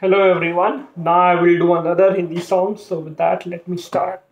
Hello everyone. Now I will do another Hindi song. So with that, let me start.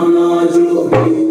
Manajubi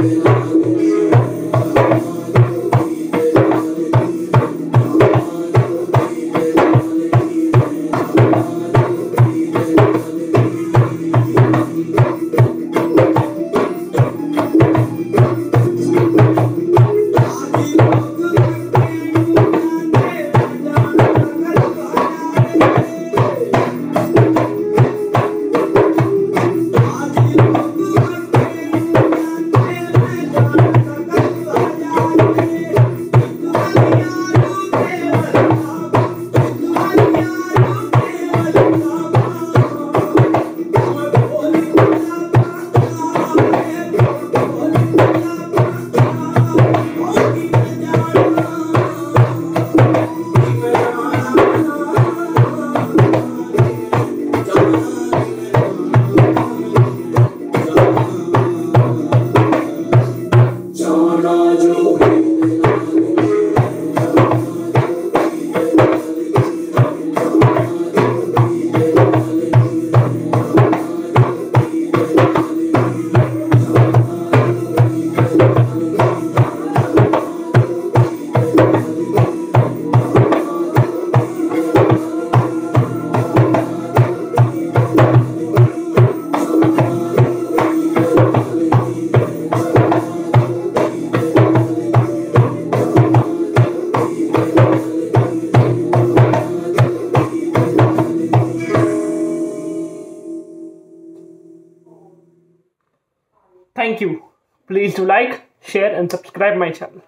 Thank you. Please do like, share and subscribe my channel.